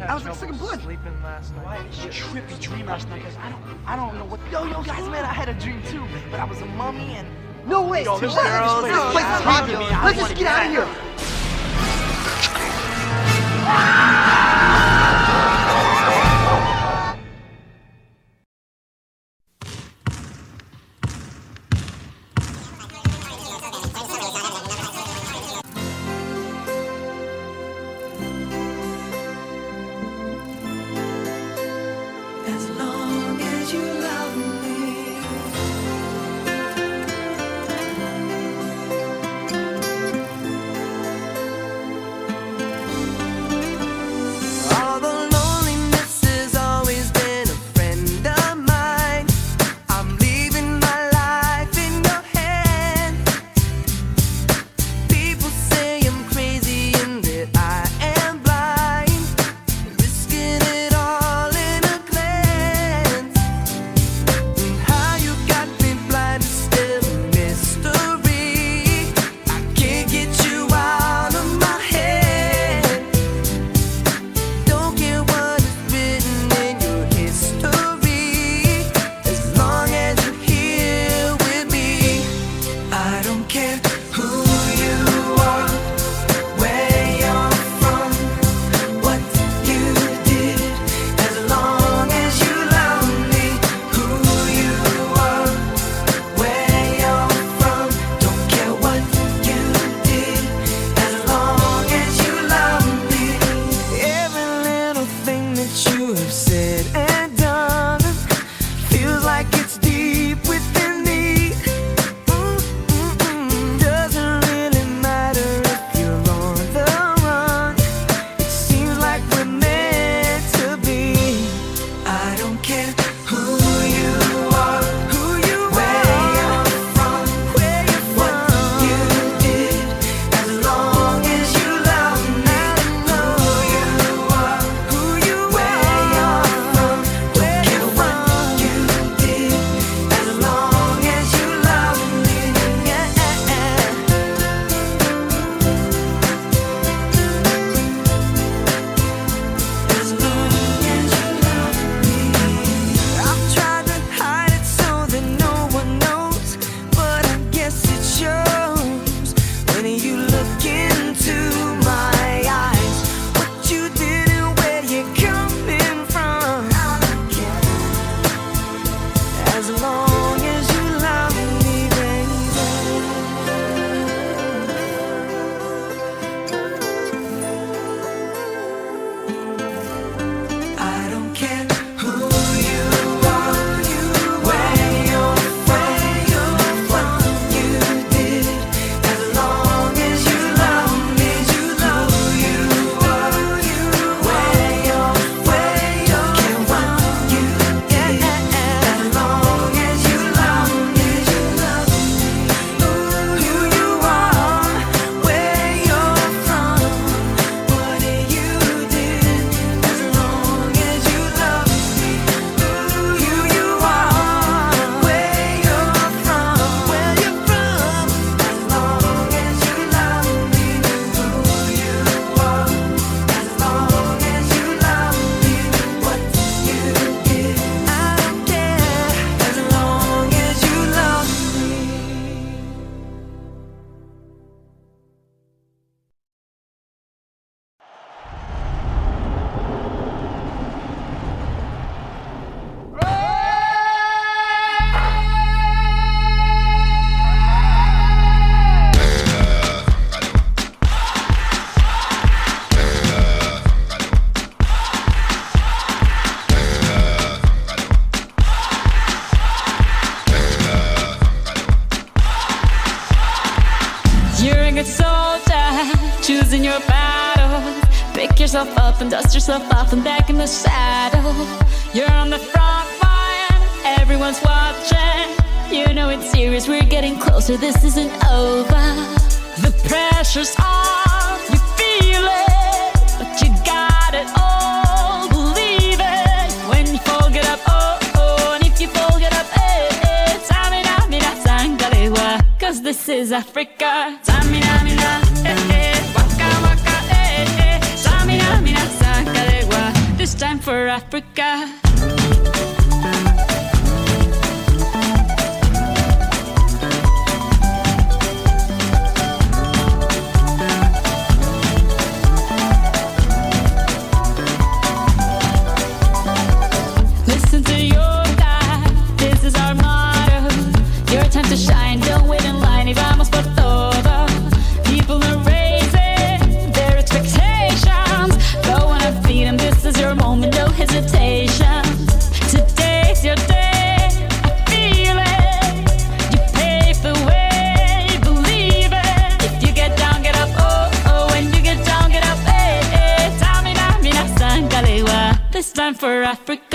I was like second blood. Sleeping last night. Why? Trippy dream last night. Cause I don't, I don't know what. Yo, yo, guys, man, I had a dream too, but I was a mummy and. No way. Yo, this, place is. Let's just get out of here. This is Africa. Samina, mina, eh, eh. Waka, waka, eh, eh. Samina, mina, sakadewa. This time for Africa. Africa.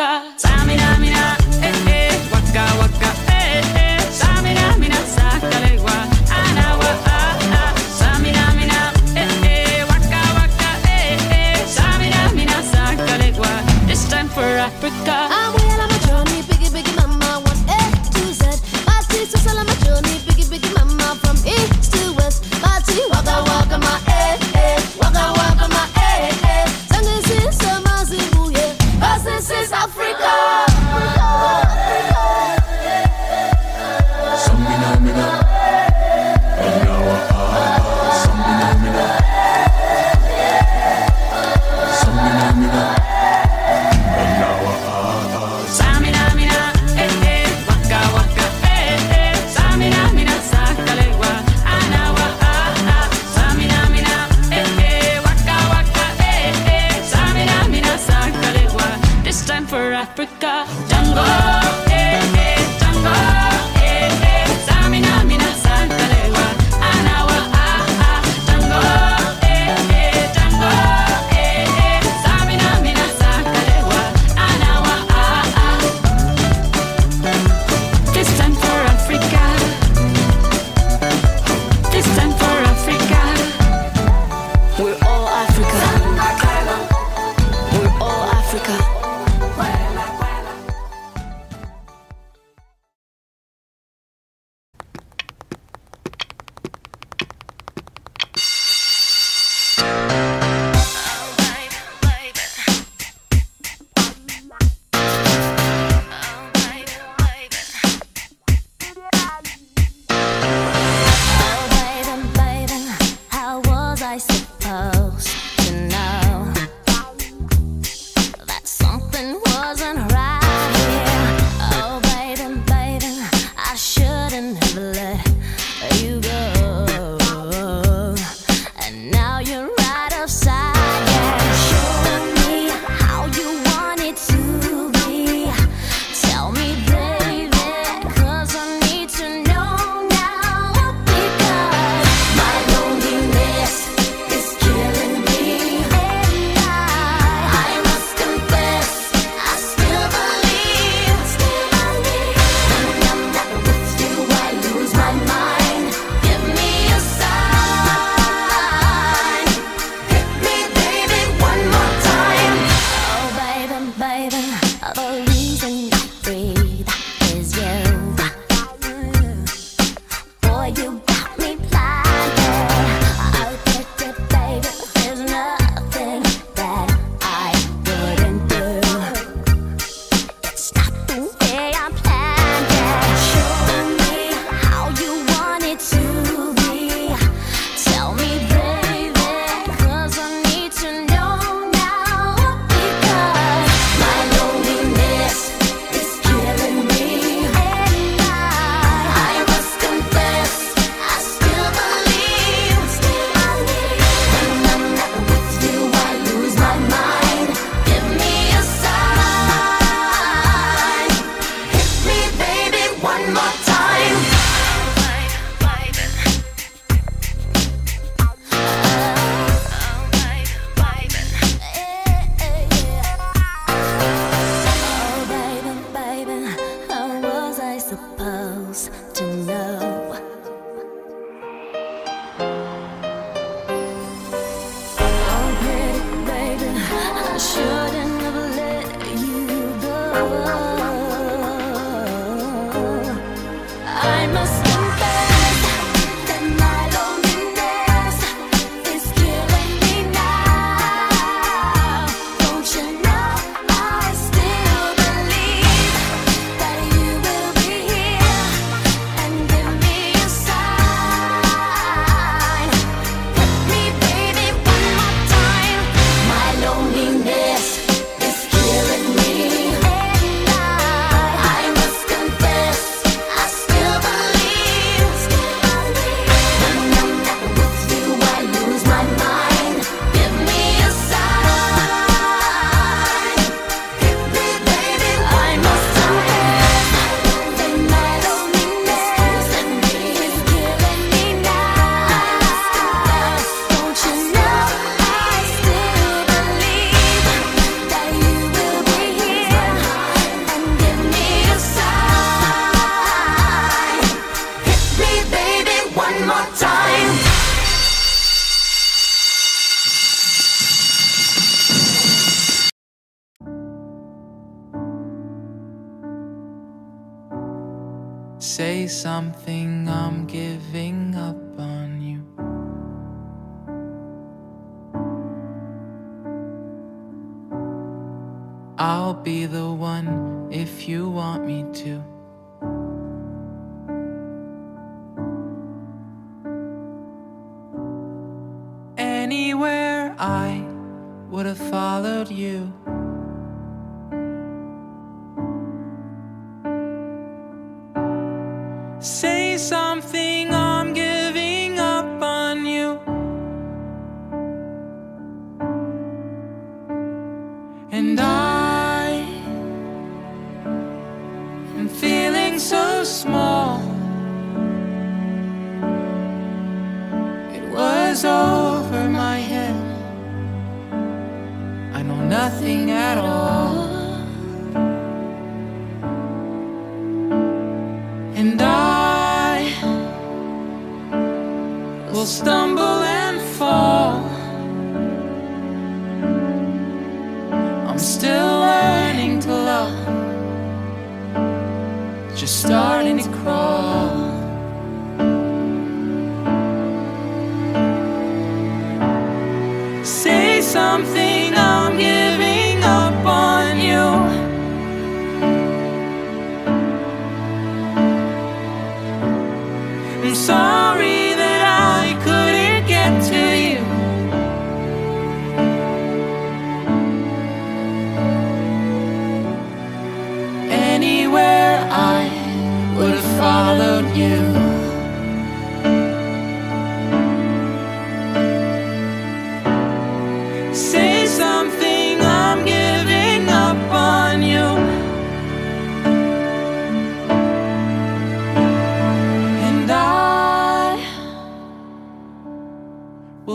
me, baby, one more time. Say something, I'm giving up on you. I'll be the one if you want me to.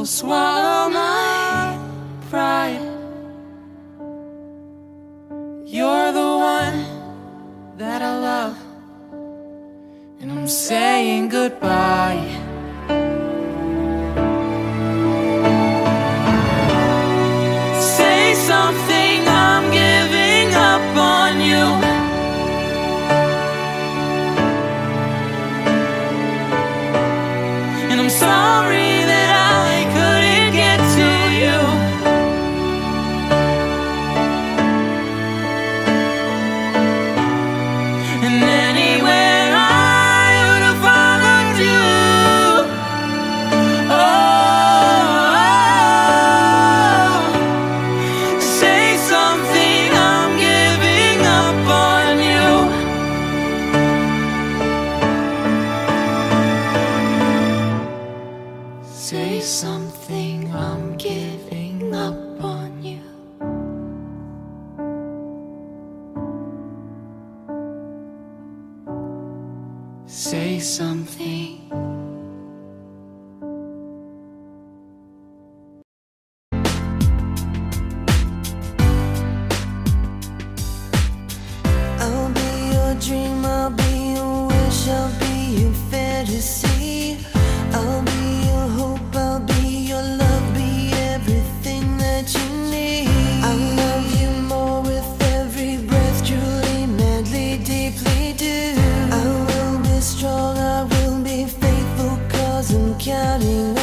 swallow my pride. You're the one that I love, and I'm saying goodbye. I'm counting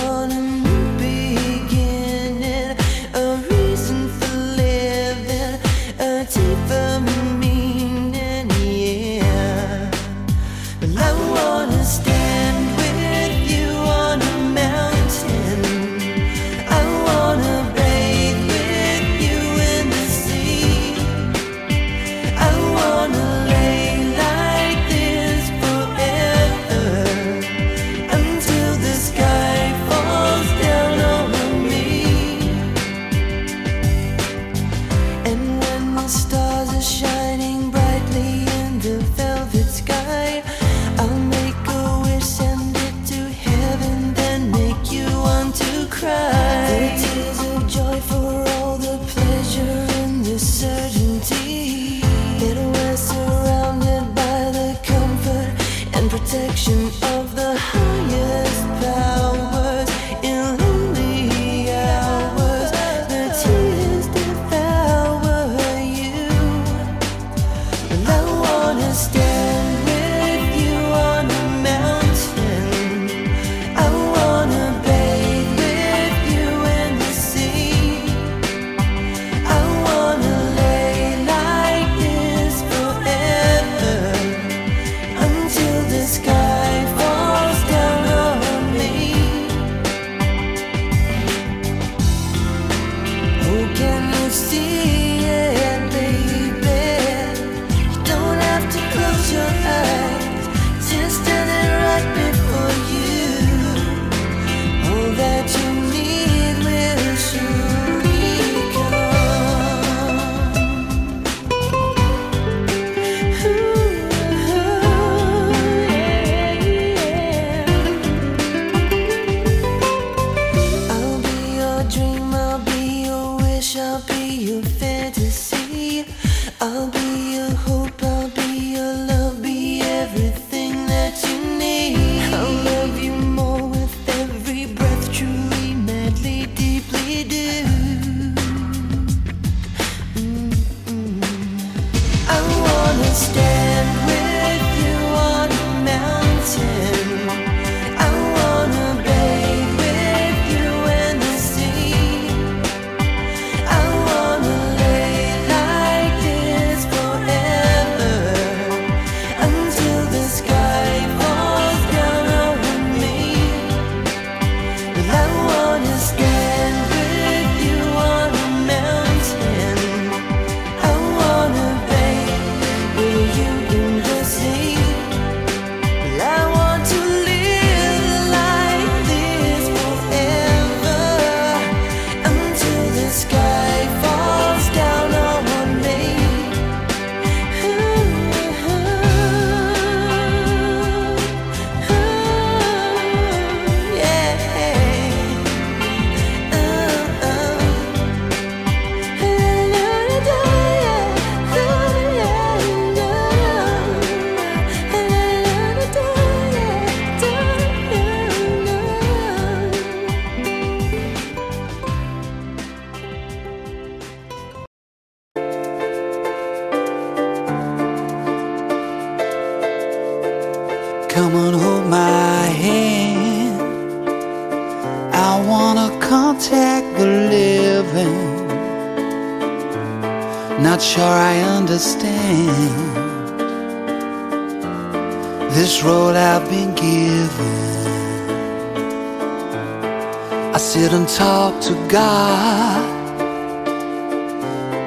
I sit and talk to God,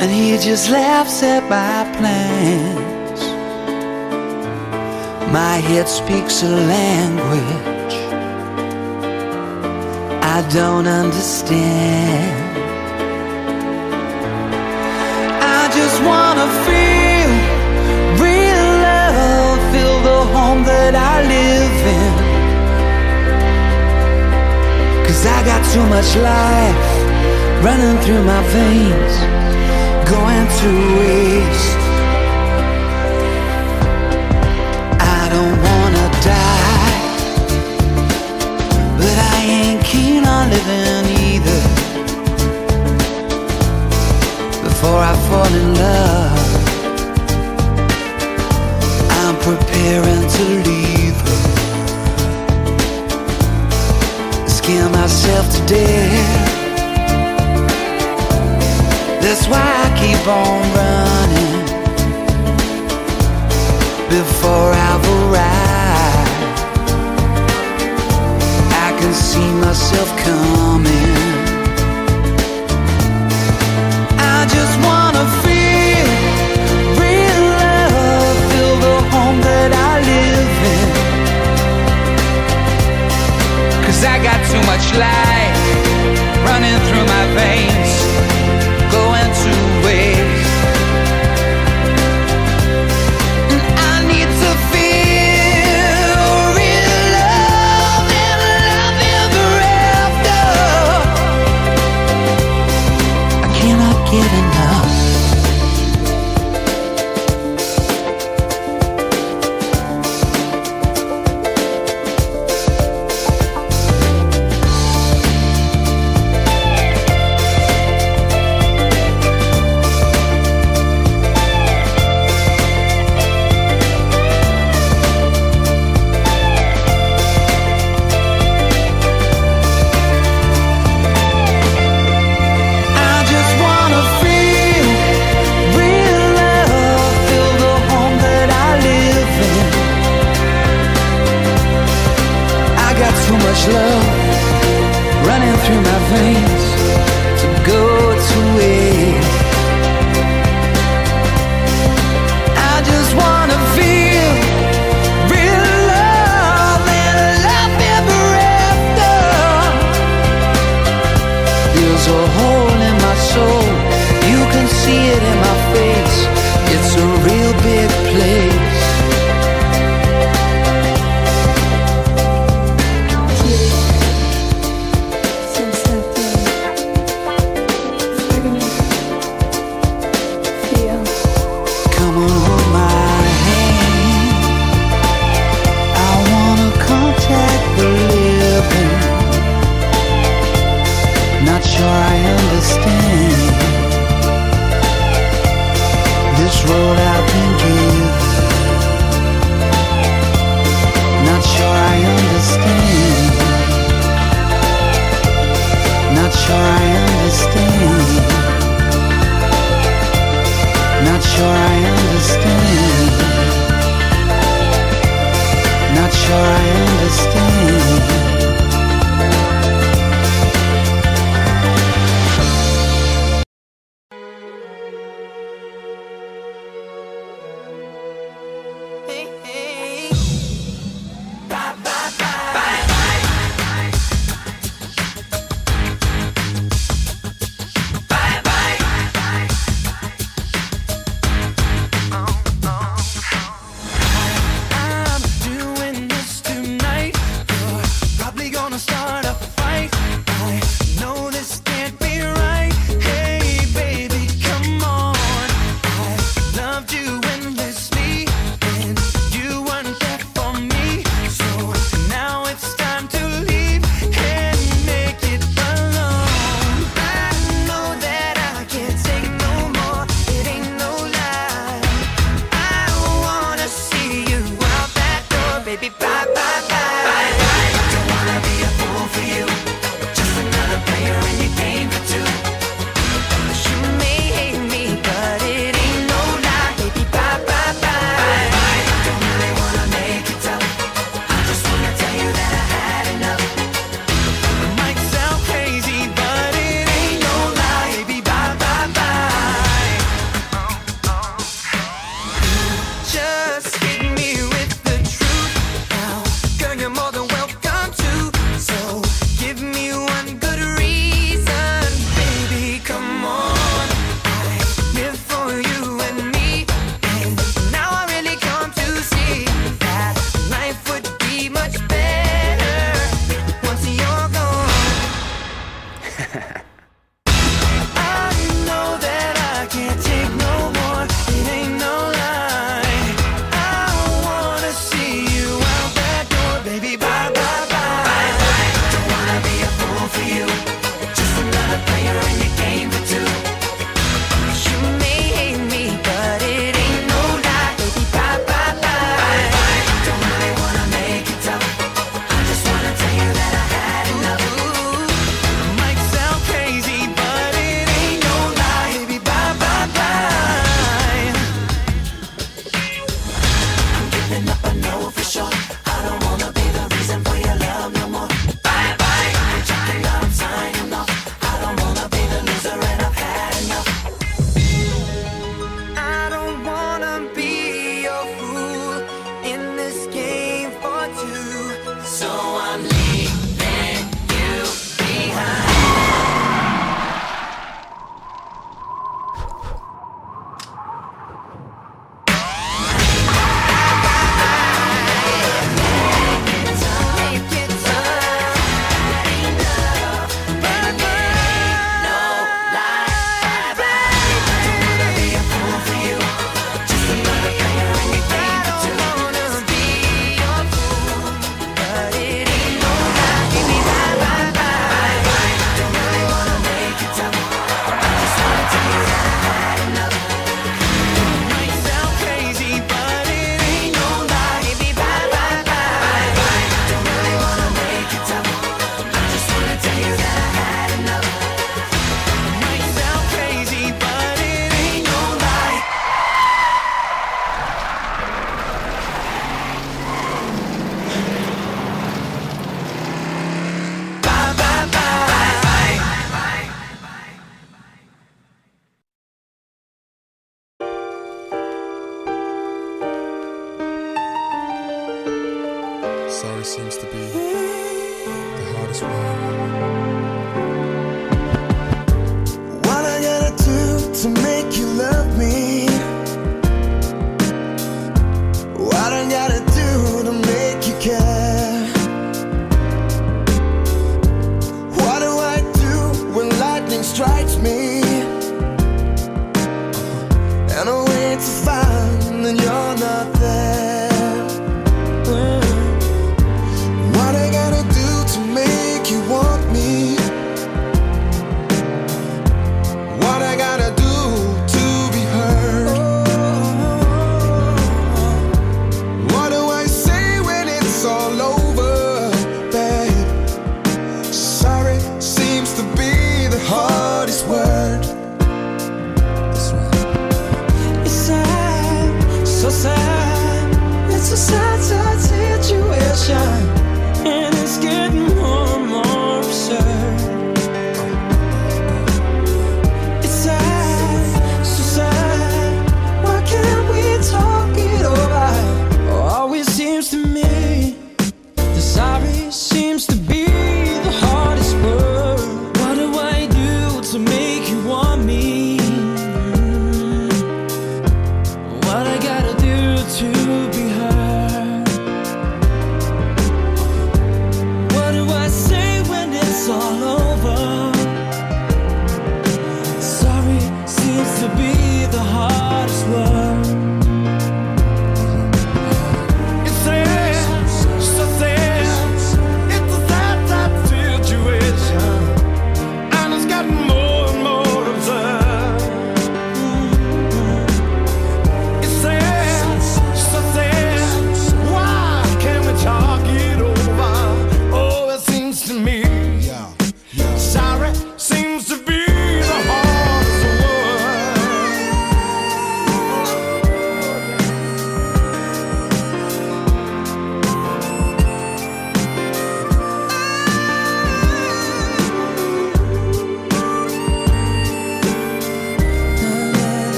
and He just laughs at my plans. My head speaks a language I don't understand. I just wanna feel real love, feel the home that I live in. Cause I got too much life running through my veins, going to waste. I don't wanna die, but I ain't keen on living either. Before I fall in love, I'm preparing to leave Scare myself to death. That's why I keep on running before I've arrived. I can see myself coming. Cause I got too much life running through my veins,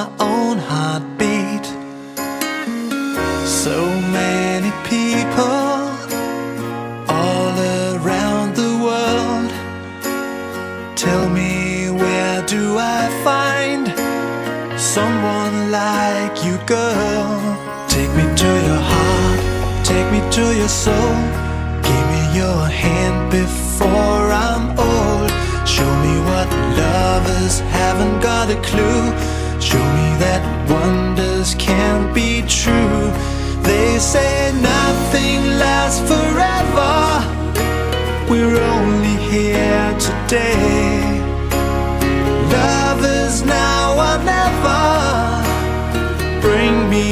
my own heart.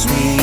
sweet.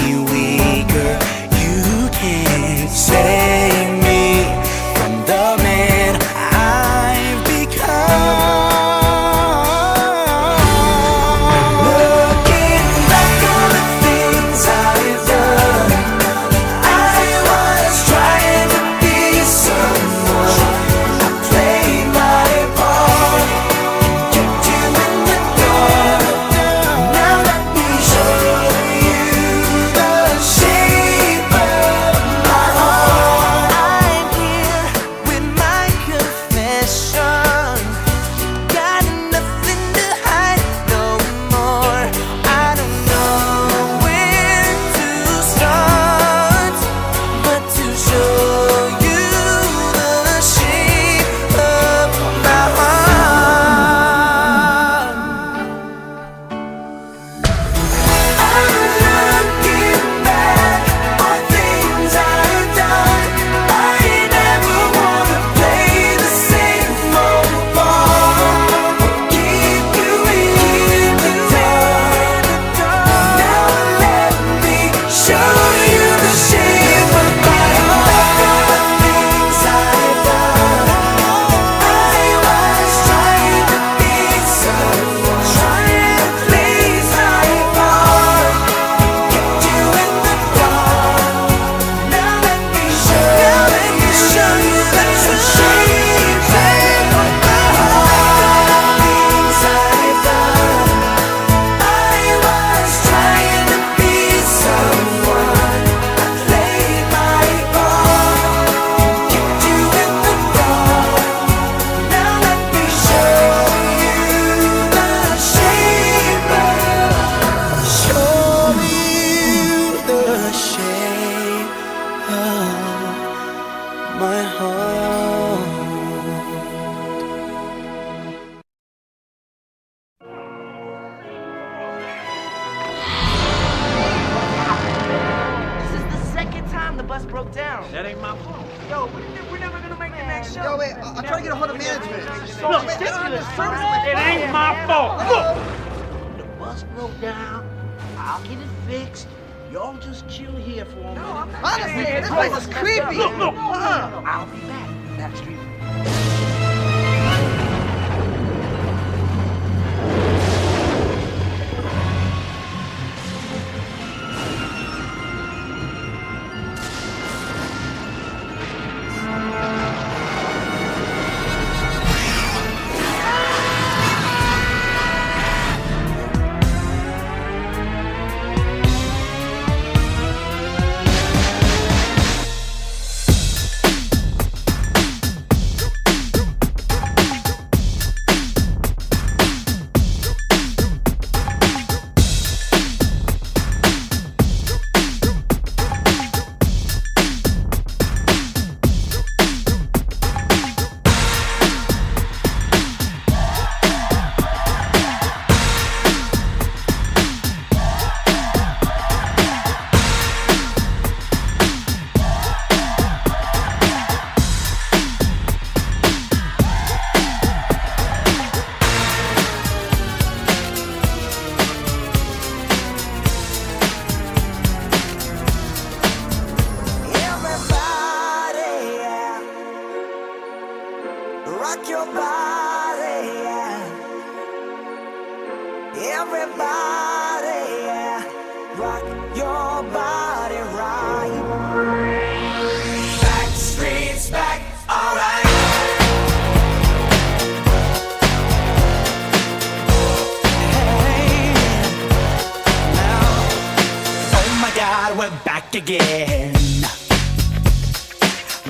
again.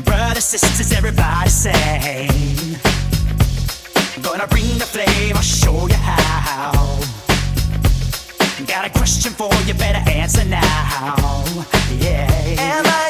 Brothers, sisters, everybody sing. Gonna bring the flame, I'll show you how. Got a question for you, better answer now. Yeah. Am I?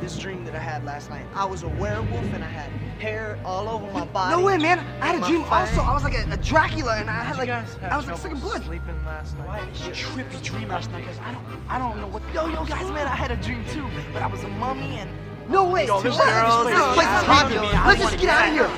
this dream that I had last night. I was a werewolf and I had hair all over my body. No way, man. I had a dream also. I was like a, a Dracula and I had like, I was like sucking blood. Sleeping last night. Why a trippy dream last night? Cause I don't, I don't know what. Yo, yo, guys, man, I had a dream too, but I was a mummy and. No way. Yo, this. This place is haunted. Let's just get out of here.